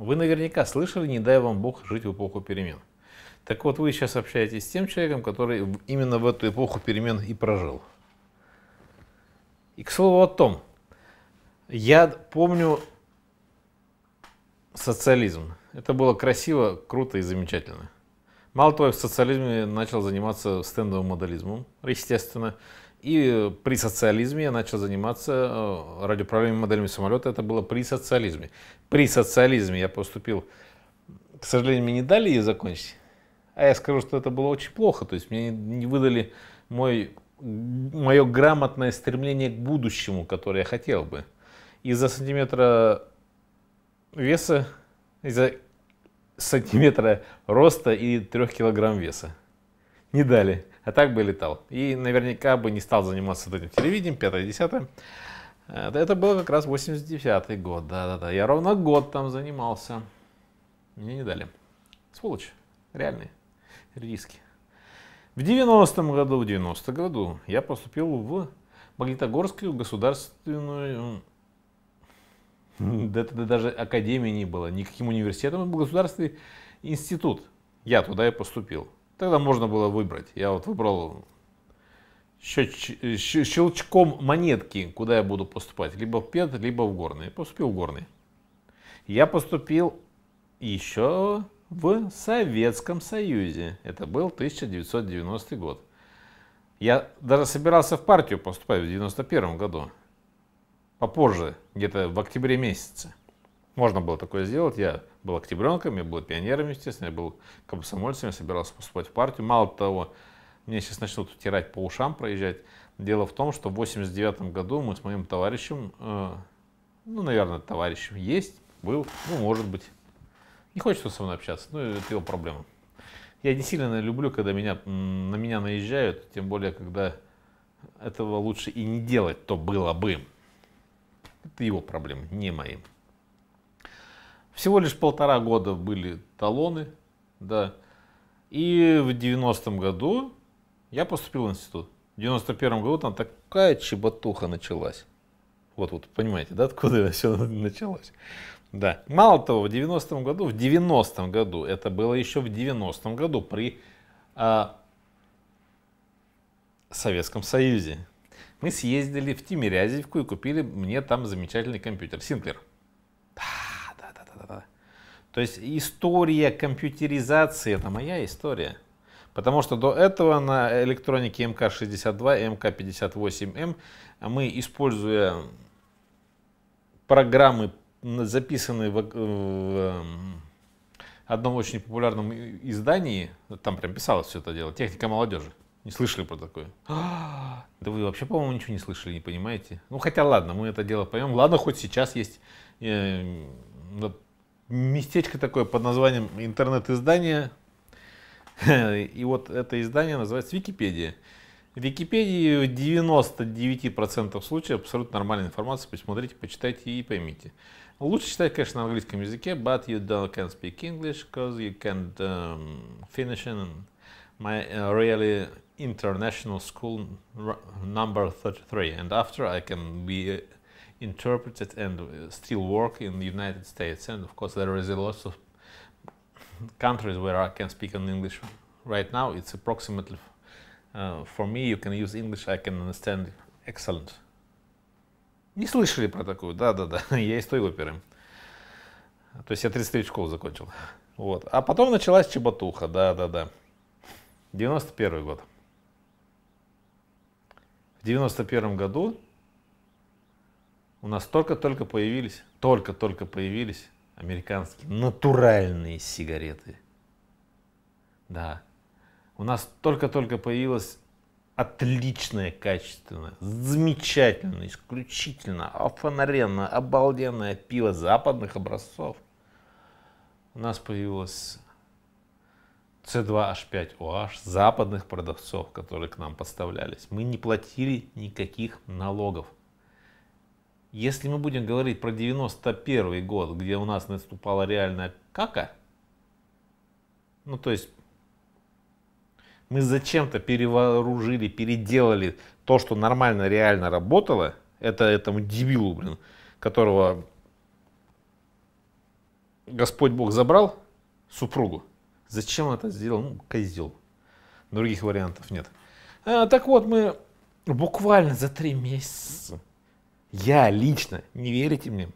Вы наверняка слышали, не дай вам Бог жить в эпоху перемен. Так вот, вы сейчас общаетесь с тем человеком, который именно в эту эпоху перемен и прожил. И к слову о том, я помню социализм. Это было красиво, круто и замечательно. Мало того, в социализме начал заниматься стендовым моделизмом, естественно. И при социализме я начал заниматься э, радиоуправляемыми моделями самолета. Это было при социализме. При социализме я поступил, к сожалению, мне не дали ее закончить. А я скажу, что это было очень плохо. То есть мне не выдали мой, мое грамотное стремление к будущему, которое я хотел бы. Из-за сантиметра веса, из-за сантиметра роста и трех килограмм веса. Не дали. А так бы летал. И наверняка бы не стал заниматься этим телевидением, 5-10. Это был как раз 89-й год. Да-да-да. Я ровно год там занимался. Мне не дали. Сволочь. Реальные. Риски. В 90-м году, в 90 году я поступил в Магнитогорскую государственную это даже академии не было, никаким университетом, это был государственный институт. Я туда и поступил. Тогда можно было выбрать. Я вот выбрал щелчком монетки, куда я буду поступать. Либо в ПЕД, либо в горный. Поступил в горный. Я поступил еще в Советском Союзе. Это был 1990 год. Я даже собирался в партию поступать в 91 году. Попозже, где-то в октябре месяце. Можно было такое сделать. Я был октябренком, я был пионером, естественно, я был комсомольцем, я собирался поступать в партию. Мало того, мне сейчас начнут утирать по ушам, проезжать. Дело в том, что в 89 году мы с моим товарищем, э, ну, наверное, товарищем есть, был, ну, может быть. Не хочет со мной общаться, ну, это его проблема. Я не сильно люблю, когда меня, на меня наезжают, тем более, когда этого лучше и не делать, то было бы. Это его проблемы, не мои. Всего лишь полтора года были талоны, да. И в 90-м году я поступил в институт. В 91 году там такая чеботуха началась. Вот, вот, понимаете, да, откуда все началось. Да. Мало того, в 90-м году, в 90-м году, это было еще в 90-м году при а, Советском Союзе. Мы съездили в Тимирязевку и купили мне там замечательный компьютер, Синклер. То есть история компьютеризации это моя история. Потому что до этого на электронике МК-62 МК-58М мы, используя программы, записанные в, в одном очень популярном издании, там прям писалось все это дело, «Техника молодежи». Не слышали про такое? да вы вообще, по-моему, ничего не слышали, не понимаете? Ну, хотя ладно, мы это дело поймем. Ладно, хоть сейчас есть э, местечко такое под названием интернет-издание. И вот это издание называется Википедия. В Википедии в 99% случаев абсолютно нормальная информация. Посмотрите, почитайте и поймите. Лучше читать, конечно, на английском языке, but you don't can speak English because you can't um, finish in my uh, really international school number 33 and after I can be interpreted and uh, still work in the United States. And of course, there is a lot of countries where I can speak in English. Right now, it's approximately, uh, for me, you can use English, I can understand excellent. Не слышали про такую? Да-да-да, я из той оперы. То есть я 33 школу закончил. Вот. А потом началась чеботуха, да-да-да. 91 год. В 91 году у нас только-только появились, только-только появились американские натуральные сигареты. Да. У нас только-только появилась отличное, качественное, замечательное, исключительно, офонаренно, обалденное пиво западных образцов. У нас появилось C2H5OH западных продавцов, которые к нам поставлялись. Мы не платили никаких налогов. Если мы будем говорить про 91 год, где у нас наступала реальная кака, ну то есть мы зачем-то перевооружили, переделали то, что нормально, реально работало, это этому дебилу, блин, которого Господь Бог забрал супругу. Зачем он это сделал? Ну, козел. Других вариантов нет. А, так вот, мы буквально за три месяца, я лично, не верите мне,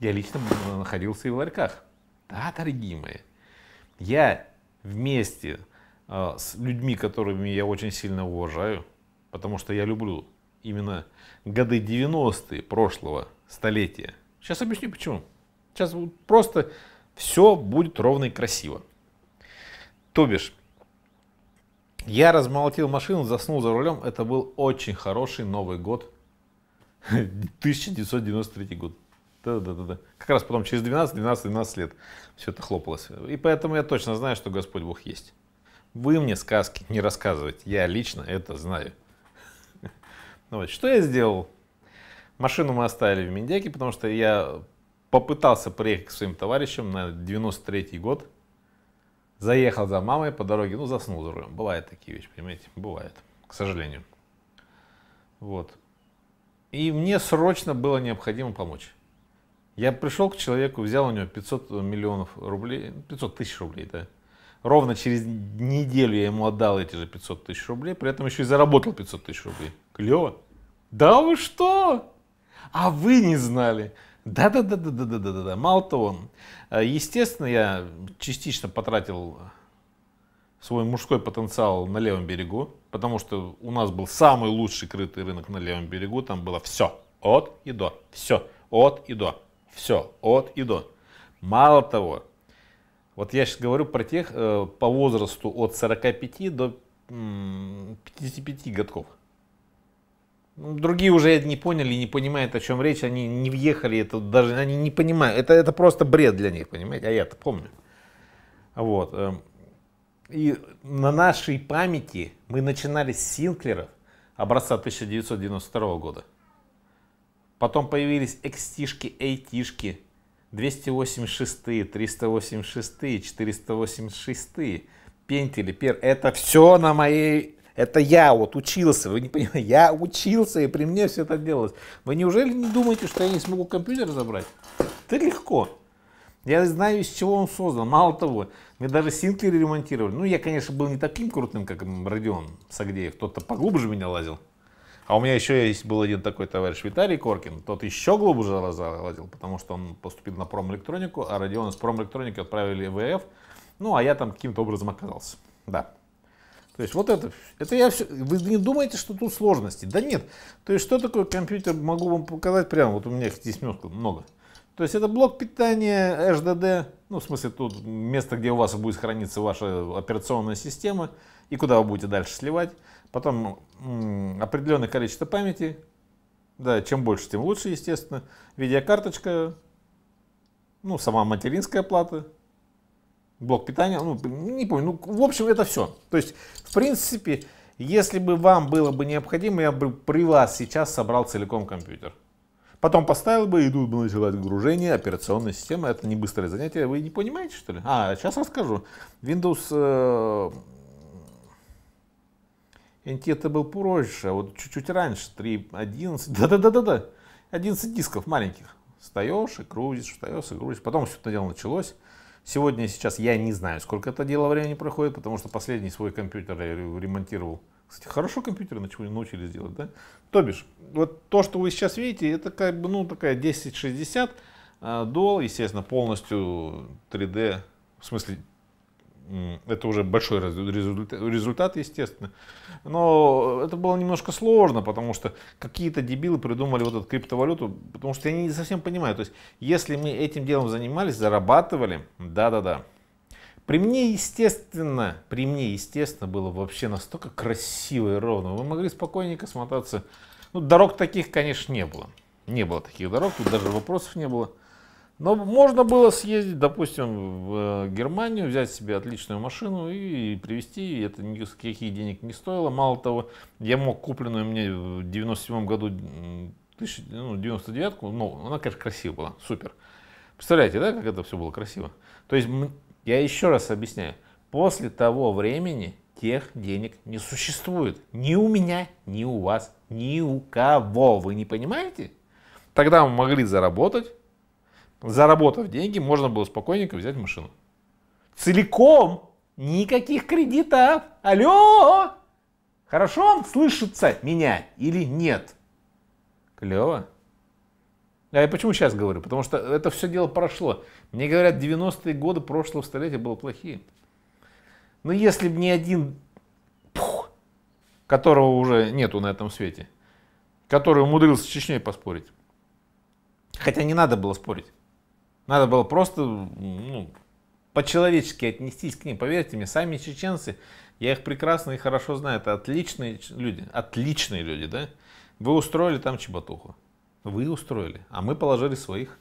я лично находился и в ларьках. Да, дорогие мои. Я вместе э, с людьми, которыми я очень сильно уважаю, потому что я люблю именно годы 90-е прошлого столетия. Сейчас объясню почему. Сейчас просто все будет ровно и красиво. То бишь, я размолотил машину, заснул за рулем. Это был очень хороший Новый год. 1993 год. Да-да-да. Как раз потом через 12, 12, 12 лет все это хлопалось. И поэтому я точно знаю, что Господь Бог есть. Вы мне сказки не рассказывайте. Я лично это знаю. Ну вот, что я сделал? Машину мы оставили в Миндяке, потому что я попытался приехать к своим товарищам на 93 год. Заехал за мамой по дороге, ну, заснул за рулем. Бывают такие вещи, понимаете? Бывает, к сожалению. Вот. И мне срочно было необходимо помочь. Я пришел к человеку, взял у него 500 миллионов рублей, 500 тысяч рублей, да. Ровно через неделю я ему отдал эти же 500 тысяч рублей, при этом еще и заработал 500 тысяч рублей. Клево. Да вы что? А вы не знали. Да-да-да-да-да-да-да. Мало того, естественно, я частично потратил свой мужской потенциал на левом берегу, потому что у нас был самый лучший крытый рынок на левом берегу, там было все от и до, все от и до, все от и до. Мало того, вот я сейчас говорю про тех э, по возрасту от 45 до 55 годков. Ну, другие уже не поняли, не понимают, о чем речь, они не въехали, это даже они не понимают. Это, это просто бред для них, понимаете? А я-то помню. Вот. И на нашей памяти мы начинали с Синклеров образца 1992 года. Потом появились XT-шки, AT-шки, 286, 386, 486, пентели, пер. Это все на моей это я вот учился, вы не понимаете, я учился, и при мне все это делалось. Вы неужели не думаете, что я не смогу компьютер разобрать? Это легко. Я знаю, из чего он создан. Мало того, мне даже синклеры ремонтировали. Ну, я, конечно, был не таким крутым, как Родион Сагдеев. Кто-то поглубже меня лазил. А у меня еще есть был один такой товарищ Виталий Коркин. Тот еще глубже лазил, потому что он поступил на промэлектронику, а Родион из промэлектроники отправили в ВФ. Ну, а я там каким-то образом оказался. Да. То есть вот это, это я все, вы не думаете, что тут сложности? Да нет. То есть что такое компьютер, могу вам показать прямо, вот у меня их здесь много. То есть это блок питания HDD, ну в смысле тут место, где у вас будет храниться ваша операционная система и куда вы будете дальше сливать. Потом определенное количество памяти, да, чем больше, тем лучше, естественно. Видеокарточка, ну сама материнская плата, блок питания, ну, не помню, ну, в общем, это все. То есть, в принципе, если бы вам было бы необходимо, я бы при вас сейчас собрал целиком компьютер. Потом поставил бы, и тут бы началось гружение операционной системы. Это не быстрое занятие. Вы не понимаете, что ли? А, сейчас расскажу. Windows э, NT это был позже, а вот чуть-чуть раньше, 3.11. Да-да-да-да-да. 11 дисков маленьких. Встаешь и крутишь, встаешь и крутишь. Потом все это дело началось. Сегодня, сейчас я не знаю, сколько это дело времени проходит, потому что последний свой компьютер я ремонтировал. Кстати, хорошо компьютеры научились делать, да? То бишь, вот то, что вы сейчас видите, это как бы, ну, такая 1060 а, Dual, естественно, полностью 3D, в смысле это уже большой результат, естественно. Но это было немножко сложно, потому что какие-то дебилы придумали вот эту криптовалюту, потому что я не совсем понимаю. То есть, если мы этим делом занимались, зарабатывали, да-да-да. При мне, естественно, при мне, естественно, было вообще настолько красиво и ровно. Вы могли спокойненько смотаться. Ну, дорог таких, конечно, не было. Не было таких дорог, тут даже вопросов не было. Но можно было съездить, допустим, в э, Германию, взять себе отличную машину и привезти. Это никаких денег не стоило. Мало того, я мог купленную мне в 97 году 99 ну, она, конечно, красивая была, супер. Представляете, да, как это все было красиво? То есть, я еще раз объясняю, после того времени тех денег не существует. Ни у меня, ни у вас, ни у кого. Вы не понимаете? Тогда мы могли заработать заработав деньги, можно было спокойненько взять машину. Целиком. Никаких кредитов. Алло! Хорошо он слышится меня или нет? Клево. А я почему сейчас говорю? Потому что это все дело прошло. Мне говорят, 90-е годы прошлого столетия было плохие. Но если бы не один, пух, которого уже нету на этом свете, который умудрился с Чечней поспорить. Хотя не надо было спорить. Надо было просто ну, по-человечески отнестись к ним. Поверьте мне, сами чеченцы, я их прекрасно и хорошо знаю, это отличные люди, отличные люди, да? Вы устроили там чеботуху. Вы устроили, а мы положили своих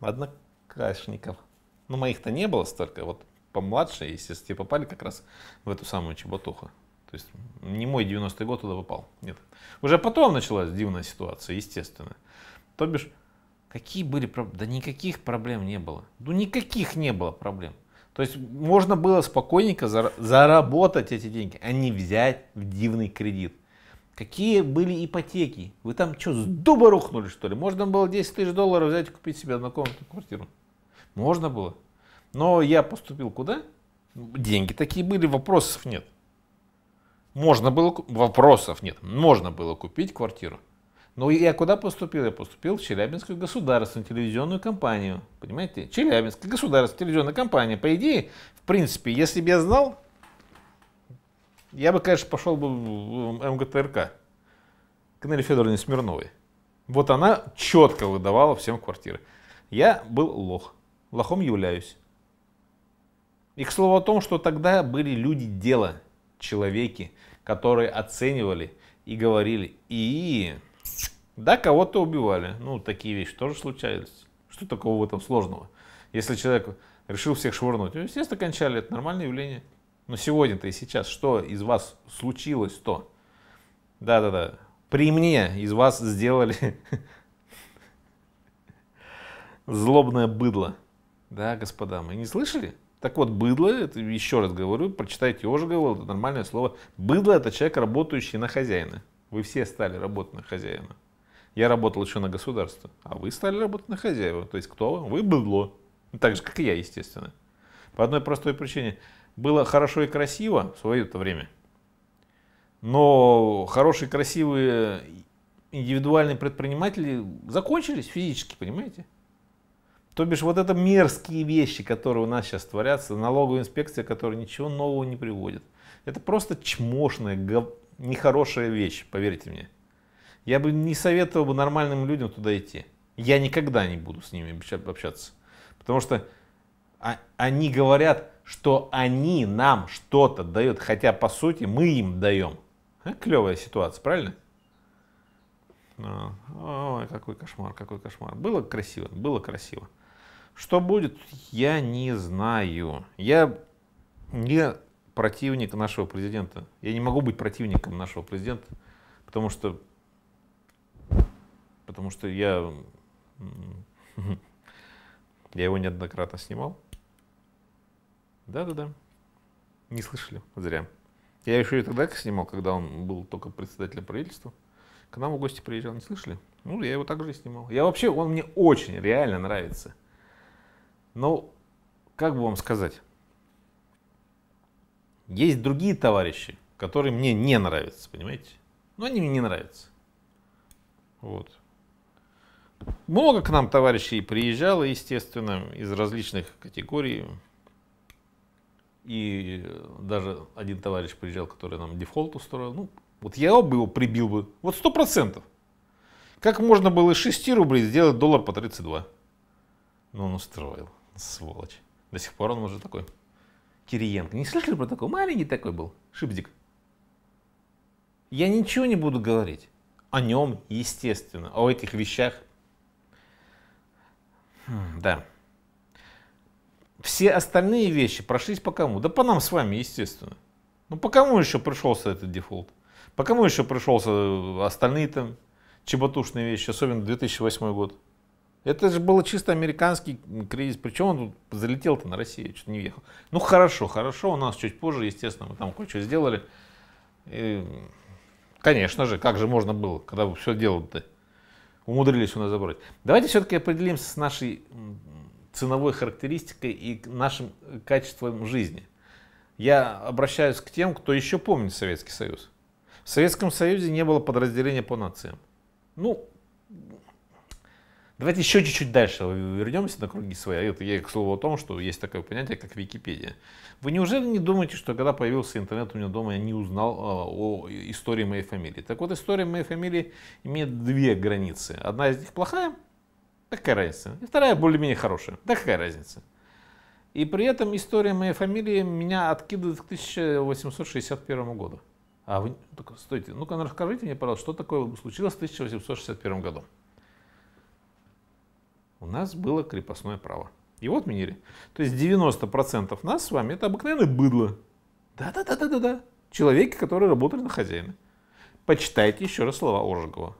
однокашников. Ну, моих-то не было столько, вот помладше, естественно, те попали как раз в эту самую чеботуху. То есть не мой 90-й год туда попал. Нет. Уже потом началась дивная ситуация, естественно. То бишь, какие были проблемы? Да никаких проблем не было. Ну никаких не было проблем. То есть можно было спокойненько заработать эти деньги, а не взять в дивный кредит. Какие были ипотеки? Вы там что, с дуба рухнули, что ли? Можно было 10 тысяч долларов взять и купить себе однокомнатную квартиру. Можно было. Но я поступил куда? Деньги такие были, вопросов нет. Можно было, вопросов нет, можно было купить квартиру. Но я куда поступил? Я поступил в Челябинскую государственную телевизионную компанию. Понимаете? Челябинская государственная телевизионная компания. По идее, в принципе, если бы я знал, я бы, конечно, пошел бы в МГТРК к Нелли Федоровне Смирновой. Вот она четко выдавала всем квартиры. Я был лох. Лохом являюсь. И к слову о том, что тогда были люди дела, человеки, которые оценивали и говорили. И да, кого-то убивали. Ну, такие вещи тоже случались. Что такого в этом сложного? Если человек решил всех швырнуть, ну, естественно, кончали. Это нормальное явление. Но сегодня-то и сейчас, что из вас случилось, то? Да-да-да. При мне из вас сделали злобное быдло. Да, господа, мы не слышали? Так вот, быдло, это еще раз говорю, прочитайте Ожегова, это нормальное слово. Быдло это человек, работающий на хозяина. Вы все стали работать на хозяина. Я работал еще на государство, а вы стали работать на хозяева. То есть кто вы? Вы быдло. Так же, как и я, естественно. По одной простой причине – было хорошо и красиво в свое-то время. Но хорошие, красивые индивидуальные предприниматели закончились физически, понимаете? То бишь вот это мерзкие вещи, которые у нас сейчас творятся, налоговая инспекция, которая ничего нового не приводит. Это просто чмошная, гов... нехорошая вещь, поверьте мне. Я бы не советовал бы нормальным людям туда идти. Я никогда не буду с ними общаться. Потому что а, они говорят, что они нам что-то дают, хотя по сути мы им даем. А, клевая ситуация, правильно? А, ой, какой кошмар, какой кошмар. Было красиво, было красиво. Что будет, я не знаю. Я не противник нашего президента. Я не могу быть противником нашего президента, потому что, потому что я, я его неоднократно снимал. Да-да-да. Не слышали? Зря. Я еще и тогда снимал, когда он был только председателем правительства. К нам в гости приезжал, не слышали? Ну, я его также и снимал. Я вообще, он мне очень реально нравится. Но, как бы вам сказать, есть другие товарищи, которые мне не нравятся, понимаете? Но они мне не нравятся. Вот. Много к нам товарищей приезжало, естественно, из различных категорий. И даже один товарищ приезжал, который нам дефолт устроил. Ну, вот я бы его прибил бы. Вот сто процентов. Как можно было из 6 рублей сделать доллар по 32? Ну, он устроил. Сволочь. До сих пор он уже такой. Кириенко. Не слышали про такой? Маленький такой был. Шипзик. Я ничего не буду говорить о нем, естественно, о этих вещах. Хм, да. Все остальные вещи прошлись по кому? Да по нам с вами, естественно. Ну по кому еще пришелся этот дефолт? По кому еще пришелся остальные там чеботушные вещи, особенно 2008 год? Это же был чисто американский кризис. Причем он залетел-то на Россию, что-то не въехал. Ну хорошо, хорошо, у нас чуть позже, естественно, мы там кое-что сделали. И, конечно же, как же можно было, когда все делали-то? умудрились у нас забрать. Давайте все-таки определимся с нашей ценовой характеристикой и нашим качеством жизни. Я обращаюсь к тем, кто еще помнит Советский Союз. В Советском Союзе не было подразделения по нациям. Ну, давайте еще чуть-чуть дальше вернемся на круги свои. Это я к слову о том, что есть такое понятие, как Википедия. Вы неужели не думаете, что когда появился интернет у меня дома, я не узнал а, о истории моей фамилии? Так вот, история моей фамилии имеет две границы. Одна из них плохая, да какая разница? И вторая более-менее хорошая, да какая разница? И при этом история моей фамилии меня откидывает к 1861 году. А вы, только стойте, ну-ка расскажите мне, пожалуйста, что такое случилось в 1861 году? У нас было крепостное право. Его отменили. То есть 90% нас с вами это обыкновенное быдло. Да-да-да-да-да-да. Человеки, которые работали на хозяина. Почитайте еще раз слова Ожегова.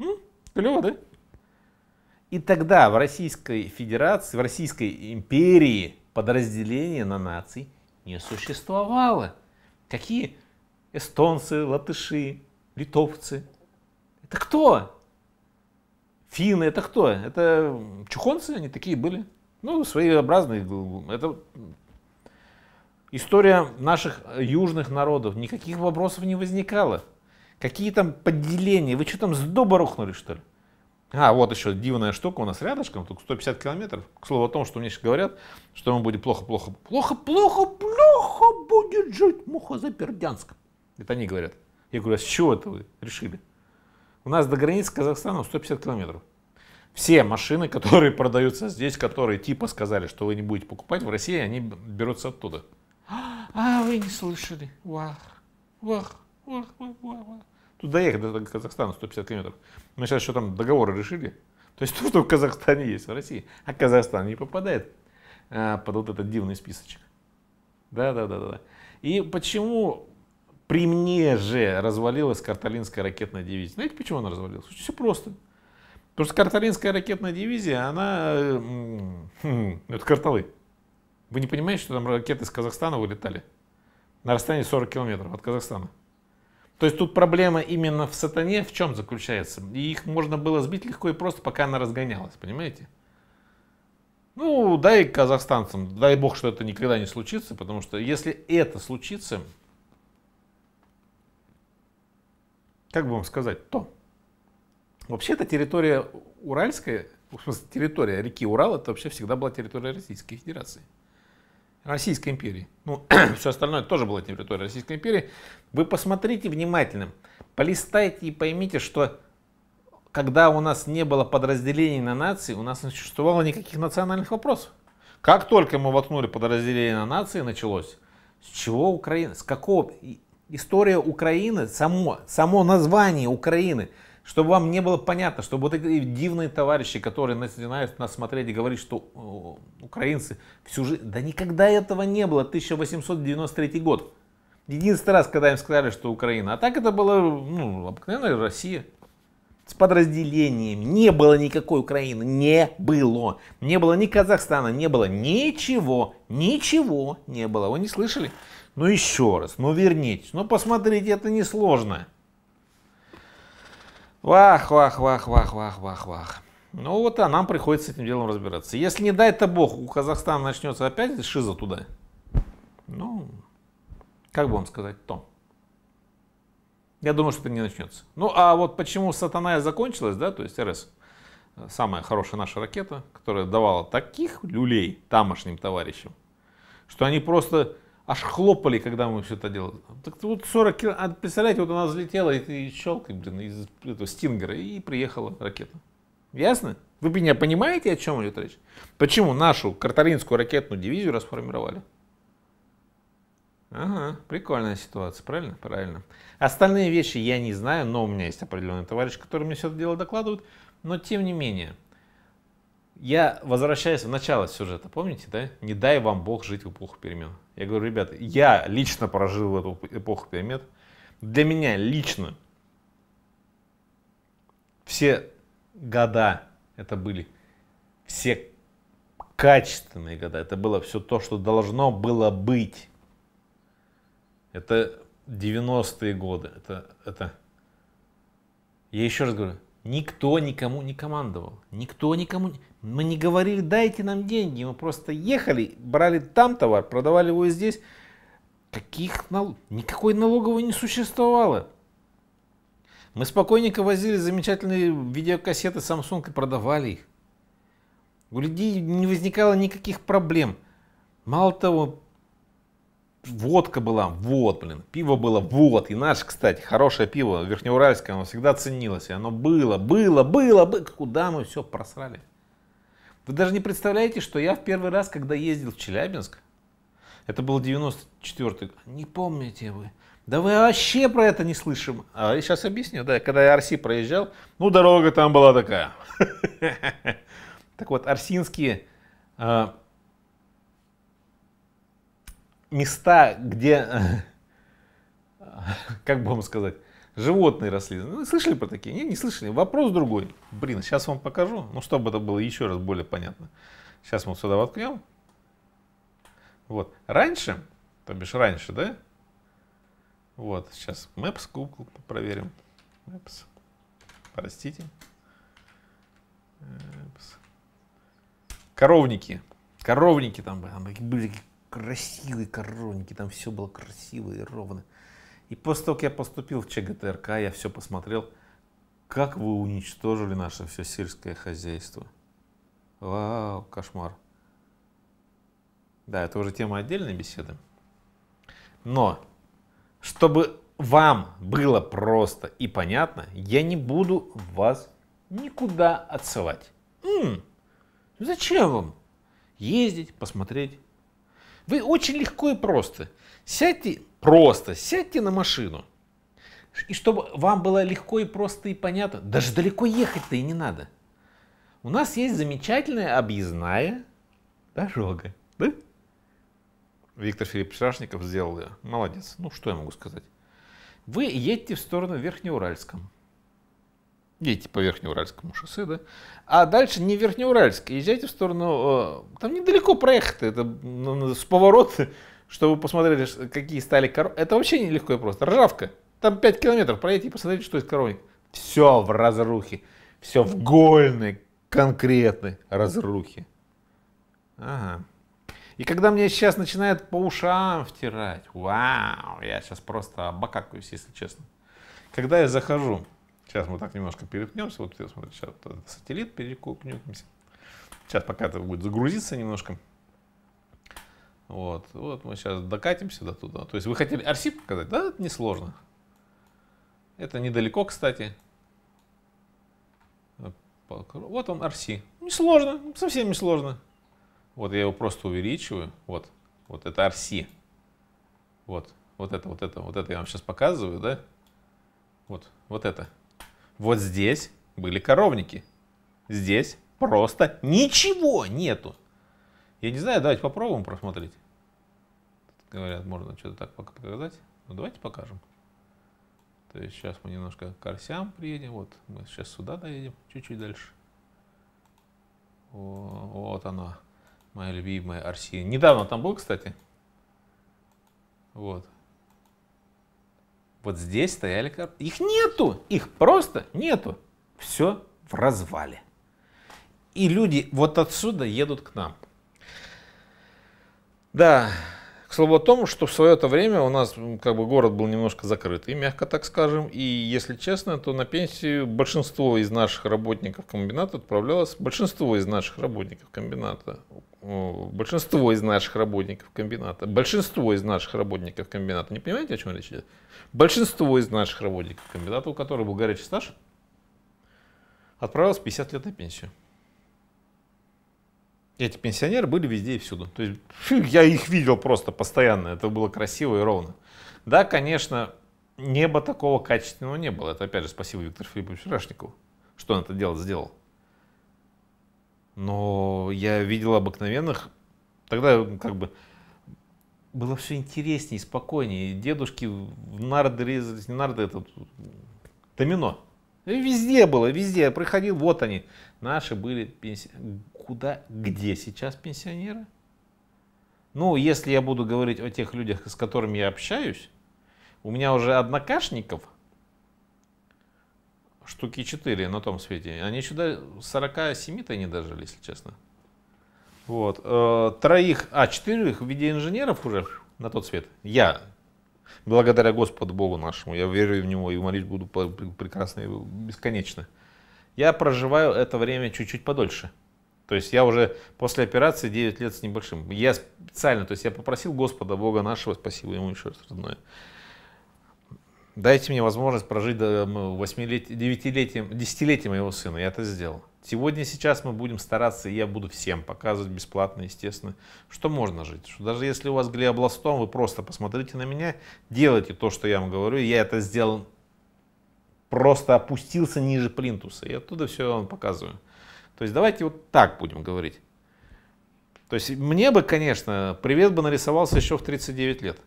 М? Клево, да? И тогда в Российской Федерации, в Российской империи подразделения на нации не существовало. Какие эстонцы, латыши, литовцы? Это кто? Финны, это кто? Это чухонцы, они такие были. Ну, своеобразные. Это история наших южных народов. Никаких вопросов не возникало. Какие там подделения? Вы что там с дуба рухнули, что ли? А, вот еще дивная штука у нас рядышком, тут 150 километров. К слову о том, что мне сейчас говорят, что ему будет плохо, плохо, плохо, плохо, плохо будет жить муха за Бердянском. Это они говорят. Я говорю, а с чего это вы решили? У нас до границы Казахстана 150 километров. Все машины, которые продаются здесь, которые типа сказали, что вы не будете покупать в России, они берутся оттуда. А, вы не слышали. Вах, вах, вах, вах, вах. Тут доехать до Казахстана 150 километров. Мы сейчас что там договоры решили. То есть то, что в Казахстане есть в России, а Казахстан не попадает а, под вот этот дивный списочек. Да, да, да, да. И почему при мне же развалилась Карталинская ракетная дивизия? Знаете, почему она развалилась? Все просто. Потому что Карталинская ракетная дивизия, она... Хм, это карталы. Вы не понимаете, что там ракеты из Казахстана вылетали? На расстоянии 40 километров от Казахстана. То есть тут проблема именно в сатане в чем заключается? И их можно было сбить легко и просто, пока она разгонялась, понимаете? Ну, дай казахстанцам, дай бог, что это никогда не случится, потому что если это случится, как бы вам сказать, то Вообще, эта территория Уральская, в смысле, территория реки Урал, это вообще всегда была территория Российской Федерации. Российской империи. Ну, все остальное тоже была территория Российской империи. Вы посмотрите внимательно, полистайте и поймите, что когда у нас не было подразделений на нации, у нас не существовало никаких национальных вопросов. Как только мы воткнули подразделение на нации, началось. С чего Украина? С какого? История Украины, само, само название Украины – чтобы вам не было понятно, чтобы вот эти дивные товарищи, которые начинают нас смотреть и говорить, что украинцы всю жизнь... Да никогда этого не было, 1893 год. Единственный раз, когда им сказали, что Украина. А так это была ну, обыкновенная Россия. С подразделением. Не было никакой Украины. Не было. Не было ни Казахстана, не было ничего. Ничего не было. Вы не слышали? Ну еще раз, ну вернитесь. Ну посмотрите, это несложно. Вах, вах, вах, вах, вах, вах, вах. Ну вот, а нам приходится с этим делом разбираться. Если не дай-то бог, у Казахстана начнется опять шиза туда, ну, как бы вам сказать, то. Я думаю, что это не начнется. Ну, а вот почему сатана закончилась, да, то есть РС, самая хорошая наша ракета, которая давала таких люлей тамошним товарищам, что они просто аж хлопали, когда мы все это делали. Так вот 40 кило, а представляете, вот у нас взлетела и, и щелкай, блин, из этого стингера, и приехала ракета. Ясно? Вы меня понимаете, о чем идет речь? Почему нашу картаринскую ракетную дивизию расформировали? Ага, прикольная ситуация, правильно? Правильно. Остальные вещи я не знаю, но у меня есть определенный товарищ, который мне все это дело докладывает. Но тем не менее, я возвращаюсь в начало сюжета, помните, да? Не дай вам Бог жить в эпоху перемен. Я говорю, ребята, я лично прожил эту эпоху перемен. Для меня лично все года это были все качественные года. Это было все то, что должно было быть. Это 90-е годы. Это, это... Я еще раз говорю, Никто никому не командовал. Никто никому... Мы не говорили, дайте нам деньги. Мы просто ехали, брали там товар, продавали его здесь. Каких налог... Никакой налоговой не существовало. Мы спокойненько возили замечательные видеокассеты Samsung и продавали их. У людей не возникало никаких проблем. Мало того, водка была, вот, блин, пиво было, вот. И наше, кстати, хорошее пиво, верхнеуральское, оно всегда ценилось. И оно было, было, было, было. Куда мы все просрали? Вы даже не представляете, что я в первый раз, когда ездил в Челябинск, это был 94-й, не помните вы, да вы вообще про это не слышим. А я сейчас объясню, да, когда я Арси проезжал, ну дорога там была такая. Так вот, арсинские а, места, где, как бы вам сказать, животные росли. Ну, слышали про такие? Не, не слышали. Вопрос другой. Блин, сейчас вам покажу, ну, чтобы это было еще раз более понятно. Сейчас мы сюда воткнем. Вот. Раньше, то бишь раньше, да? Вот, сейчас Maps Google проверим. Maps. Простите. Maps. Коровники. Коровники там были красивые коровники, там все было красиво и ровно. И после того, как я поступил в ЧГТРК, я все посмотрел, как вы уничтожили наше все сельское хозяйство. Вау, кошмар. Да, это уже тема отдельной беседы. Но, чтобы вам было просто и понятно, я не буду вас никуда отсылать. М-м, Зачем вам ездить, посмотреть? Вы очень легко и просто. Сядьте, просто сядьте на машину. И чтобы вам было легко и просто и понятно, даже далеко ехать-то и не надо. У нас есть замечательная объездная дорога. Да? Виктор Филипп Шашников сделал ее. Молодец. Ну, что я могу сказать? Вы едете в сторону Верхнеуральском едете по Верхнеуральскому шоссе, да, а дальше не Верхнеуральск, езжайте в сторону, э, там недалеко проехать, это ну, с поворота, чтобы посмотрели, какие стали коровы. Это вообще нелегко и просто. Ржавка. Там 5 километров проедете и посмотрите, что из коровник. Все в разрухе. Все в гольной, конкретной разрухе. Ага. И когда мне сейчас начинает по ушам втирать, вау, я сейчас просто обокакаюсь, если честно. Когда я захожу Сейчас мы так немножко переткнемся. Вот смотрите, сейчас сателлит перекупнемся. Сейчас пока это будет загрузиться немножко. Вот, вот мы сейчас докатимся до туда. То есть вы хотели Арси показать? Да, это несложно. Это недалеко, кстати. Вот он Арси. Несложно, совсем не сложно. Вот я его просто увеличиваю. Вот, вот это Арси. Вот, вот это, вот это, вот это я вам сейчас показываю, да? Вот, вот это. Вот здесь были коровники. Здесь просто ничего нету. Я не знаю, давайте попробуем просмотреть. Говорят, можно что-то так показать. Ну, давайте покажем. То есть сейчас мы немножко к Арсям приедем. Вот мы сейчас сюда доедем, чуть-чуть дальше. О, вот она, моя любимая Арсия. Недавно там был, кстати. Вот. Вот здесь стояли карты. Их нету, их просто нету. Все в развале. И люди вот отсюда едут к нам. Да, к слову о том, что в свое это время у нас как бы город был немножко закрытый, мягко так скажем. И если честно, то на пенсию большинство из наших работников комбината отправлялось, большинство из наших работников комбината, большинство из наших работников комбината, большинство из наших работников комбината, не понимаете, о чем речь идет? Большинство из наших работников комбината, у которых был горячий стаж, отправилось 50 лет на пенсию. Эти пенсионеры были везде и всюду. То есть я их видел просто постоянно. Это было красиво и ровно. Да, конечно, неба такого качественного не было. Это опять же спасибо Виктору Филипповичу Рашникову, что он это дело сделал. Но я видел обыкновенных, тогда как бы было все интереснее, спокойнее. Дедушки в нарды резались, не нарды, это домино. Везде было, везде. Я проходил, вот они. Наши были пенсионеры куда, где сейчас пенсионеры? Ну, если я буду говорить о тех людях, с которыми я общаюсь, у меня уже однокашников, штуки 4 на том свете. Они еще до 47-то не дожили, если честно. Вот. Э, троих, а четырех в виде инженеров уже на тот свет. Я, благодаря Господу Богу нашему, я верю в Него и молить буду прекрасно и бесконечно. Я проживаю это время чуть-чуть подольше. То есть я уже после операции 9 лет с небольшим. Я специально, то есть я попросил Господа Бога нашего, спасибо ему еще раз родное, дайте мне возможность прожить до 8 лет, 9 летием, 10 моего сына. Я это сделал. Сегодня, сейчас мы будем стараться, и я буду всем показывать бесплатно, естественно, что можно жить. Что даже если у вас глиобластом, вы просто посмотрите на меня, делайте то, что я вам говорю. Я это сделал, просто опустился ниже плинтуса. И оттуда все вам показываю. То есть давайте вот так будем говорить. То есть мне бы, конечно, привет бы нарисовался еще в 39 лет.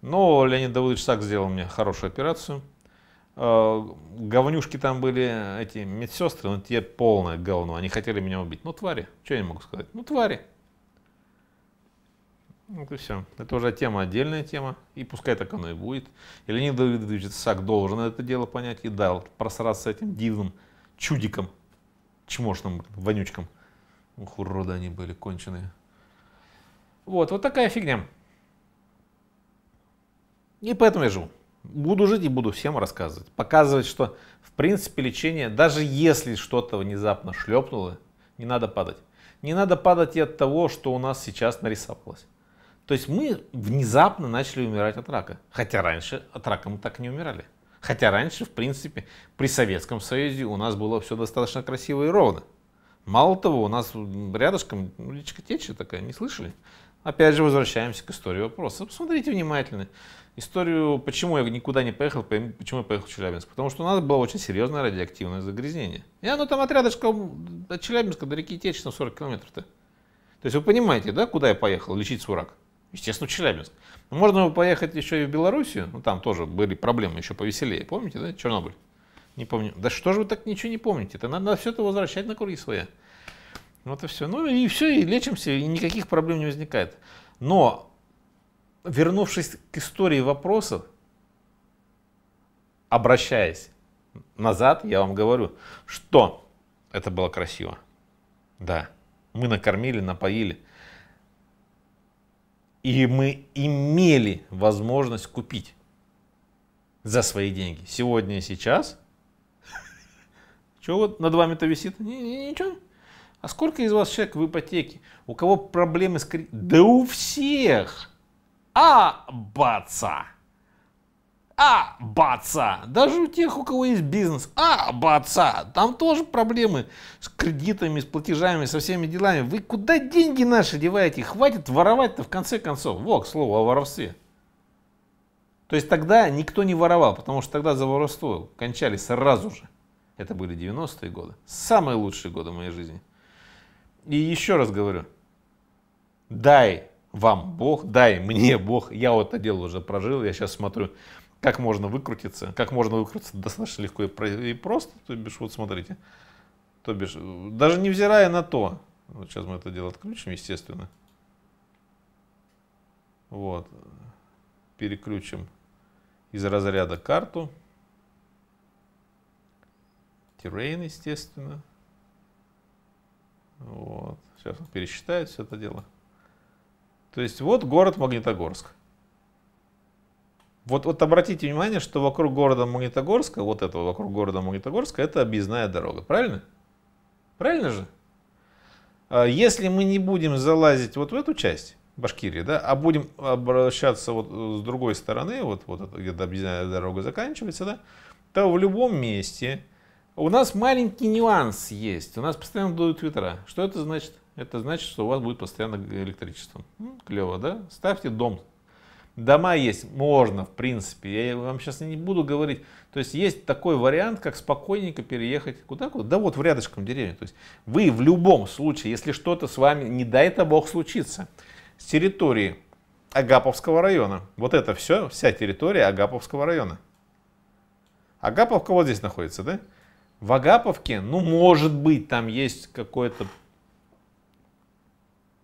Но Леонид Давыдович Сак сделал мне хорошую операцию. Э, говнюшки там были, эти медсестры, ну те полное говно, они хотели меня убить. Ну твари, что я могу сказать? Ну твари. Вот и все. Это уже тема, отдельная тема. И пускай так оно и будет. И Леонид Давидович Сак должен это дело понять и дал просраться этим дивным чудиком, чмошным, вонючком. Ух, уроды они были конченые. Вот, вот такая фигня. И поэтому я живу. Буду жить и буду всем рассказывать. Показывать, что в принципе лечение, даже если что-то внезапно шлепнуло, не надо падать. Не надо падать и от того, что у нас сейчас нарисовалось. То есть мы внезапно начали умирать от рака. Хотя раньше от рака мы так не умирали. Хотя раньше, в принципе, при Советском Союзе у нас было все достаточно красиво и ровно. Мало того, у нас рядышком речка течет такая, не слышали? Опять же, возвращаемся к истории вопроса. Посмотрите внимательно историю, почему я никуда не поехал, почему я поехал в Челябинск. Потому что у нас было очень серьезное радиоактивное загрязнение. И оно там от рядышком, от Челябинска до реки Течь на 40 километров-то. То есть вы понимаете, да, куда я поехал лечить свой рак? Естественно, в Челябинск. Но можно поехать еще и в Белоруссию, ну там тоже были проблемы еще повеселее. Помните, да, Чернобыль? Не помню. Да что же вы так ничего не помните? Это надо все это возвращать на круги свои. Вот и все. Ну и все, и лечимся, и никаких проблем не возникает. Но вернувшись к истории вопросов, обращаясь назад, я вам говорю, что это было красиво. Да, мы накормили, напоили. И мы имели возможность купить за свои деньги. Сегодня и сейчас. Что вот над вами-то висит? Ничего. А сколько из вас человек в ипотеке? У кого проблемы с кредитом? Да у всех! А, баца! А, баца! Даже у тех, у кого есть бизнес, а, баца! Там тоже проблемы с кредитами, с платежами, со всеми делами. Вы куда деньги наши деваете? Хватит воровать-то в конце концов. Вот, к слову, о воровстве. То есть тогда никто не воровал, потому что тогда за воровство кончали сразу же. Это были 90-е годы. Самые лучшие годы моей жизни. И еще раз говорю, дай вам Бог, дай мне Бог. Я вот это дело уже прожил, я сейчас смотрю, как можно выкрутиться, как можно выкрутиться достаточно легко и просто, то бишь, вот смотрите, то бишь, даже невзирая на то, вот сейчас мы это дело отключим, естественно, вот, переключим из разряда карту, террейн, естественно, вот, сейчас он пересчитает все это дело. То есть вот город Магнитогорск. Вот, вот обратите внимание, что вокруг города Магнитогорска, вот этого вокруг города Магнитогорска, это объездная дорога. Правильно? Правильно же? А если мы не будем залазить вот в эту часть Башкирии, да, а будем обращаться вот с другой стороны, вот, вот где объездная дорога заканчивается, да, то в любом месте у нас маленький нюанс есть. У нас постоянно дуют ветра. Что это значит? это значит, что у вас будет постоянно электричество. Клево, да? Ставьте дом. Дома есть, можно, в принципе. Я вам сейчас не буду говорить. То есть есть такой вариант, как спокойненько переехать куда куда? Да вот в рядышком деревне. То есть вы в любом случае, если что-то с вами, не дай это бог, случится, с территории Агаповского района, вот это все, вся территория Агаповского района. Агаповка вот здесь находится, да? В Агаповке, ну, может быть, там есть какое-то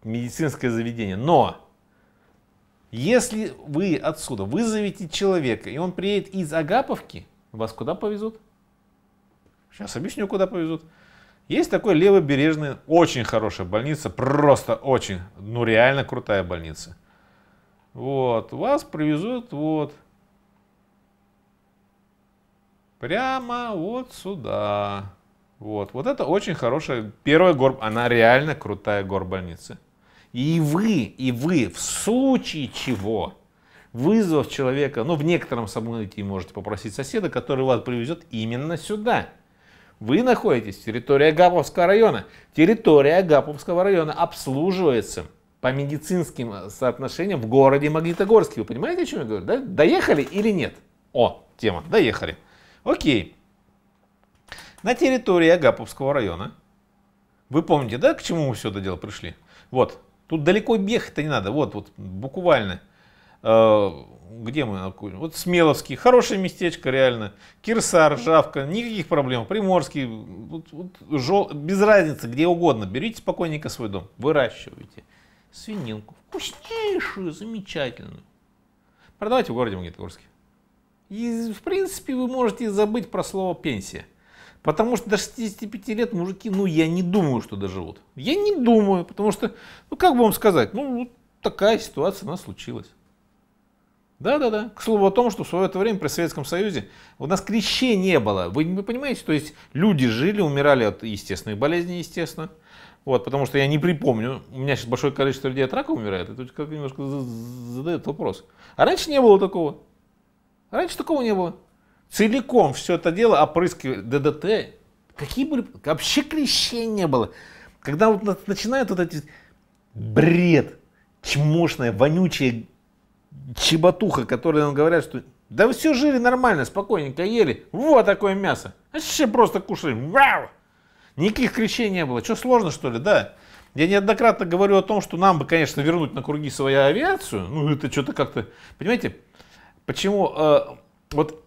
медицинское заведение. Но если вы отсюда вызовете человека, и он приедет из Агаповки, вас куда повезут? Сейчас объясню, куда повезут. Есть такой левобережный, очень хорошая больница, просто очень, ну реально крутая больница. Вот, вас привезут вот прямо вот сюда. Вот, вот это очень хорошая, первая гор, она реально крутая горбольница. И вы, и вы в случае чего, вызвав человека, ну в некотором событии можете попросить соседа, который вас привезет именно сюда. Вы находитесь в территории Агаповского района. Территория Агаповского района обслуживается по медицинским соотношениям в городе Магнитогорске. Вы понимаете, о чем я говорю? Да? Доехали или нет? О, тема, доехали. Окей. На территории Агаповского района, вы помните, да, к чему мы все это дело пришли? Вот, тут далеко бегать-то не надо, вот, вот, буквально. Э, где мы? Вот Смеловский, хорошее местечко реально. Кирсар, Жавка, никаких проблем. Приморский, вот, вот, жел, без разницы, где угодно. Берите спокойненько свой дом, выращивайте свининку. Вкуснейшую, замечательную. Продавайте в городе Магнитогорске. И, в принципе, вы можете забыть про слово пенсия. Потому что до 65 лет мужики, ну, я не думаю, что доживут. Я не думаю, потому что, ну, как бы вам сказать, ну, вот такая ситуация у нас случилась. Да-да-да. К слову о том, что в свое время при Советском Союзе у нас клещей не было. Вы, вы понимаете, то есть люди жили, умирали от естественных болезней, естественно. Вот, потому что я не припомню, у меня сейчас большое количество людей от рака умирает, это как немножко задает вопрос. А раньше не было такого. Раньше такого не было. Целиком все это дело опрыскивали ДДТ. Какие были? Вообще клещей не было. Когда вот начинают вот эти бред, чмошная, вонючая чеботуха, которые нам говорят, что да вы все жили нормально, спокойненько ели. Вот такое мясо. А вообще просто кушали. Вау! Никаких крещей не было. Что сложно, что ли? Да. Я неоднократно говорю о том, что нам бы, конечно, вернуть на круги свою авиацию. Ну, это что-то как-то... Понимаете, почему э, вот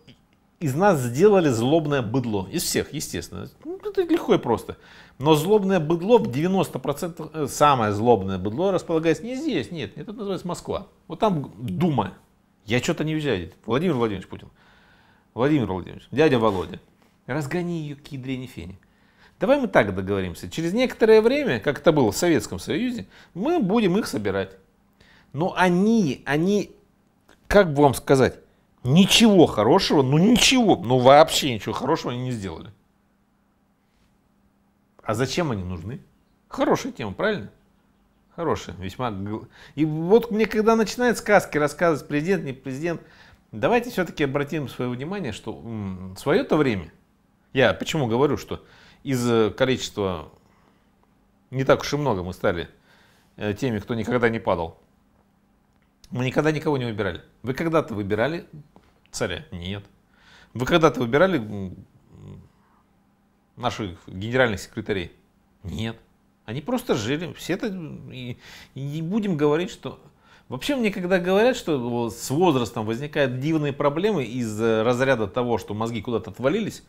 из нас сделали злобное быдло? Из всех, естественно. Ну, это легко и просто. Но злобное быдло в 90%, э, самое злобное быдло располагается не здесь, нет, это называется Москва. Вот там Дума. Я что-то не взял. Владимир Владимирович Путин. Владимир Владимирович, дядя Володя, разгони ее к ядрене фене. Давай мы так договоримся. Через некоторое время, как это было в Советском Союзе, мы будем их собирать. Но они, они, как бы вам сказать, ничего хорошего, ну ничего, ну вообще ничего хорошего они не сделали. А зачем они нужны? Хорошая тема, правильно? Хорошая, весьма. И вот мне, когда начинают сказки рассказывать президент, не президент, давайте все-таки обратим свое внимание, что свое-то время, я почему говорю, что из э, количества не так уж и много мы стали э, теми, кто никогда не падал. Мы никогда никого не выбирали. Вы когда-то выбирали царя? Нет. Вы когда-то выбирали наших генеральных секретарей? Нет. Они просто жили. Все это... И, не будем говорить, что... Вообще мне когда говорят, что с возрастом возникают дивные проблемы из разряда того, что мозги куда-то отвалились,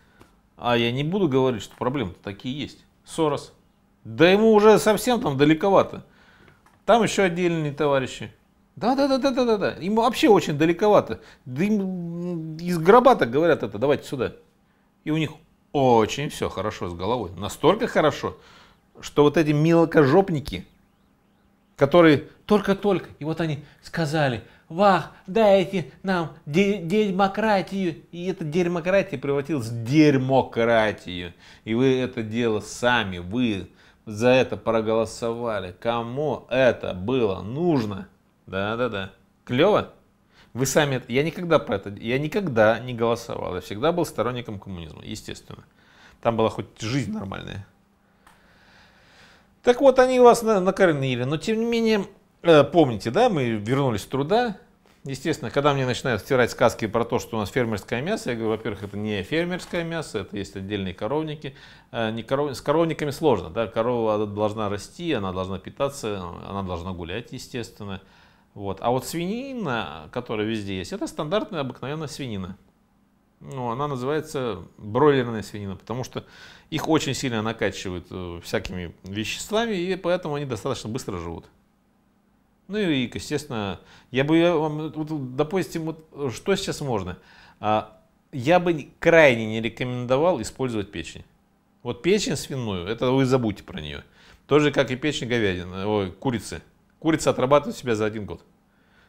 а я не буду говорить, что проблемы-то такие есть. Сорос. Да ему уже совсем там далековато. Там еще отдельные товарищи. Да, да, да, да, да, да, да. Ему вообще очень далековато. Да им из гроба так говорят это, давайте сюда. И у них очень все хорошо с головой. Настолько хорошо, что вот эти мелкожопники, которые только-только, и вот они сказали, вах, дайте нам демократию. И эта демократия превратилась в дерьмократию. И вы это дело сами, вы за это проголосовали. Кому это было нужно? Да-да-да. Клево? Вы сами. Я никогда про это... Я никогда не голосовал. Я всегда был сторонником коммунизма, естественно. Там была хоть жизнь нормальная. Так вот, они вас накормили. Но, тем не менее, Э, помните, да, мы вернулись с труда. Естественно, когда мне начинают втирать сказки про то, что у нас фермерское мясо, я говорю, во-первых, это не фермерское мясо, это есть отдельные коровники. Э, не коров... С коровниками сложно, да, корова должна расти, она должна питаться, она должна гулять, естественно. Вот. А вот свинина, которая везде есть, это стандартная обыкновенная свинина. Ну, она называется бройлерная свинина, потому что их очень сильно накачивают э, всякими веществами, и поэтому они достаточно быстро живут. Ну и, естественно, я бы, вот, допустим, вот, что сейчас можно? А, я бы крайне не рекомендовал использовать печень. Вот печень свиную, это вы забудьте про нее. Тоже как и печень говядины, ой, курицы. Курица отрабатывает себя за один год.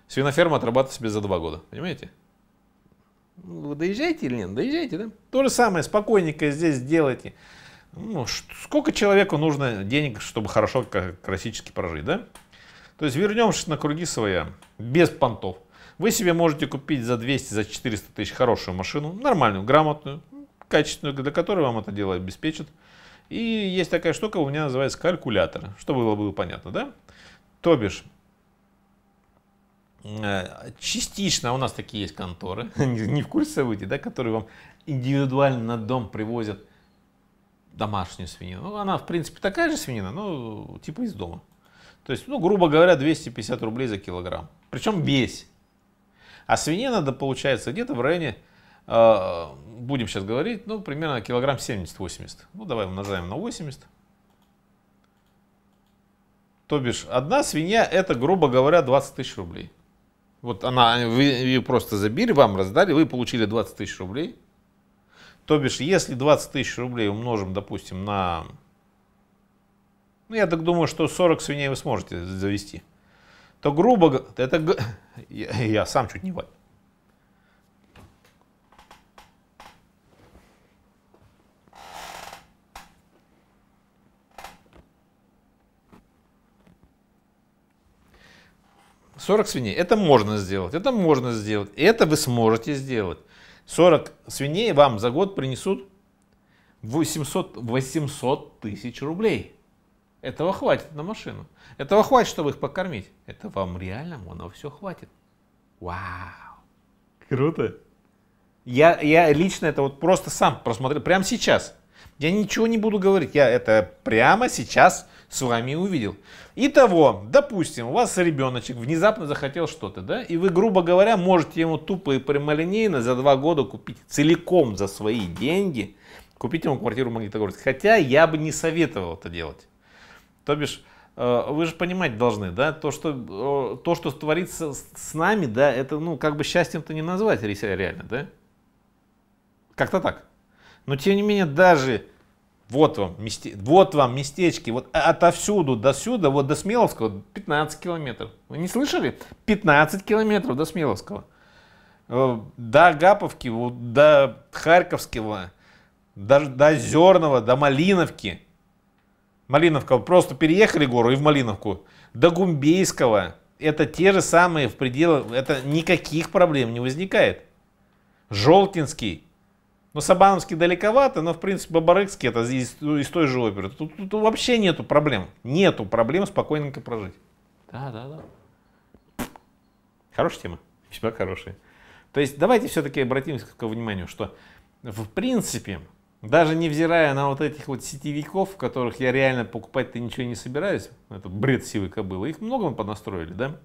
Свиноферма отрабатывает себя за два года. Понимаете? Вы доезжаете или нет? Доезжаете, да? То же самое, спокойненько здесь сделайте. Ну, сколько человеку нужно денег, чтобы хорошо, классически прожить, да? То есть вернемся на круги своя, без понтов. Вы себе можете купить за 200, за 400 тысяч хорошую машину, нормальную, грамотную, качественную, для которой вам это дело обеспечит. И есть такая штука, у меня называется калькулятор, чтобы было бы понятно, да? То бишь, э, частично у нас такие есть конторы, не в курсе событий, да, которые вам индивидуально на дом привозят домашнюю свинину. Ну, она, в принципе, такая же свинина, но типа из дома. То есть, ну, грубо говоря, 250 рублей за килограмм. Причем весь. А свинина, да, получается, где-то в районе, э, будем сейчас говорить, ну, примерно килограмм 70-80. Ну, давай умножаем на 80. То бишь, одна свинья это, грубо говоря, 20 тысяч рублей. Вот она, вы ее просто забили, вам раздали, вы получили 20 тысяч рублей. То бишь, если 20 тысяч рублей умножим, допустим, на... Ну, я так думаю, что 40 свиней вы сможете завести то грубо это я, я сам чуть не валю. Сорок свиней. Это можно сделать. Это можно сделать. Это вы сможете сделать. 40 свиней вам за год принесут 800, 800 тысяч рублей. Этого хватит на машину. Этого хватит, чтобы их покормить. Это вам реально оно все хватит. Вау. Круто. Я, я лично это вот просто сам просмотрел прямо сейчас. Я ничего не буду говорить. Я это прямо сейчас с вами увидел. Итого, допустим, у вас ребеночек внезапно захотел что-то, да, и вы, грубо говоря, можете ему тупо и прямолинейно за два года купить целиком за свои деньги, купить ему квартиру в Магнитогорске. Хотя я бы не советовал это делать. То бишь, э, вы же понимать должны, да, то, что, то, что творится с нами, да, это, ну, как бы счастьем-то не назвать реально, да? Как-то так. Но, тем не менее, даже вот вам, месте, вот вам местечки, вот отовсюду до сюда, вот до Смеловского 15 километров. Вы не слышали? 15 километров до Смеловского. Э, до Агаповки, до Харьковского, даже до Озерного, до Малиновки. Малиновка, просто переехали гору и в Малиновку. До Гумбейского, это те же самые в пределах, это никаких проблем не возникает. Желтинский, ну Сабановский далековато, но в принципе Бабарыкский это из, из той же оперы. Тут, тут, тут вообще нету проблем. Нету проблем спокойненько прожить. Да, да, да. Хорошая тема. Всегда хорошая. То есть давайте все-таки обратимся к вниманию, что в принципе даже невзирая на вот этих вот сетевиков, в которых я реально покупать-то ничего не собираюсь, это бред сивой кобылы, их много мы поднастроили, да?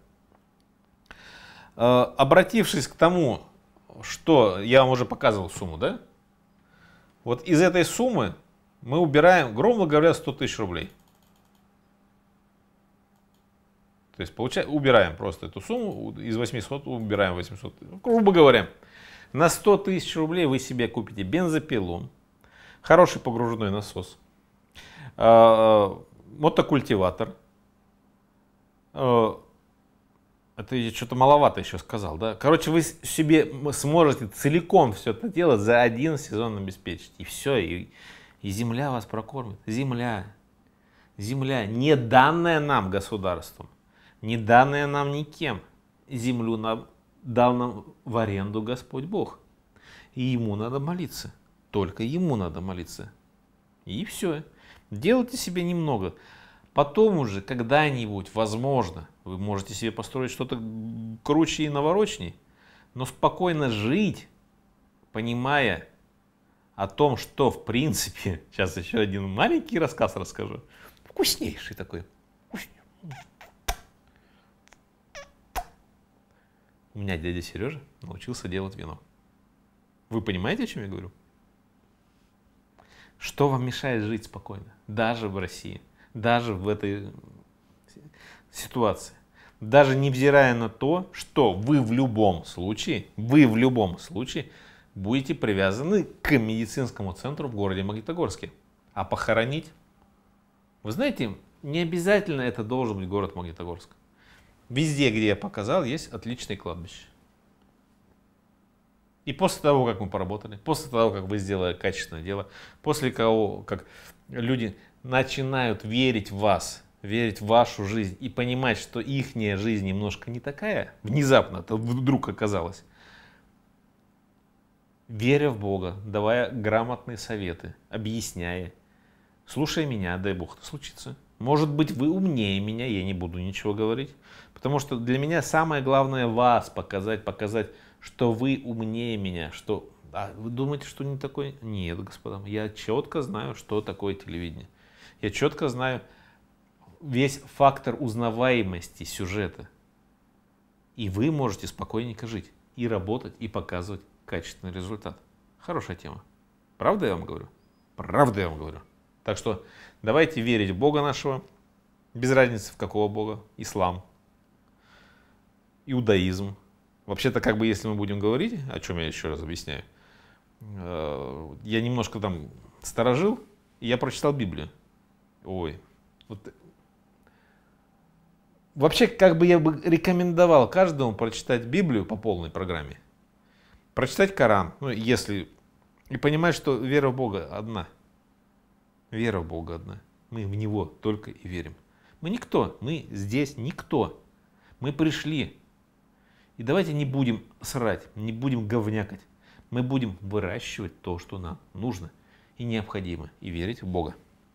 Э, обратившись к тому, что я вам уже показывал сумму, да? Вот из этой суммы мы убираем, грубо говоря, 100 тысяч рублей. То есть получаем, убираем просто эту сумму, из 800 убираем 800. Грубо говоря, на 100 тысяч рублей вы себе купите бензопилу, хороший погружной насос, а, мотокультиватор. А, это я что-то маловато еще сказал, да? Короче, вы себе сможете целиком все это дело за один сезон обеспечить. И все, и, и земля вас прокормит. Земля. Земля, не данная нам государством, не данная нам никем. Землю нам, дал нам в аренду Господь Бог. И ему надо молиться. Только ему надо молиться. И все. Делайте себе немного. Потом уже когда-нибудь, возможно, вы можете себе построить что-то круче и наворочней, но спокойно жить, понимая о том, что в принципе, сейчас еще один маленький рассказ расскажу, вкуснейший такой. У меня дядя Сережа научился делать вино. Вы понимаете, о чем я говорю? Что вам мешает жить спокойно, даже в России, даже в этой ситуации? Даже невзирая на то, что вы в любом случае, вы в любом случае будете привязаны к медицинскому центру в городе Магнитогорске. А похоронить? Вы знаете, не обязательно это должен быть город Магнитогорск. Везде, где я показал, есть отличные кладбища. И после того, как мы поработали, после того, как вы сделали качественное дело, после того, как люди начинают верить в вас, верить в вашу жизнь и понимать, что их жизнь немножко не такая, внезапно это вдруг оказалось, веря в Бога, давая грамотные советы, объясняя, слушая меня, дай Бог это случится. Может быть, вы умнее меня, я не буду ничего говорить. Потому что для меня самое главное вас показать, показать, что вы умнее меня, что а вы думаете, что не такой? Нет, господа, я четко знаю, что такое телевидение. Я четко знаю весь фактор узнаваемости сюжета. И вы можете спокойненько жить, и работать, и показывать качественный результат. Хорошая тема. Правда я вам говорю? Правда я вам говорю. Так что давайте верить в Бога нашего, без разницы в какого Бога, ислам, иудаизм. Вообще-то, как бы, если мы будем говорить, о чем я еще раз объясняю, э, я немножко там сторожил, и я прочитал Библию. Ой, вот Вообще, как бы я бы рекомендовал каждому прочитать Библию по полной программе. Прочитать Коран, ну, если... И понимать, что вера в Бога одна. Вера в Бога одна. Мы в Него только и верим. Мы никто, мы здесь никто. Мы пришли. И давайте не будем срать, не будем говнякать. Мы будем выращивать то, что нам нужно и необходимо. И верить в Бога.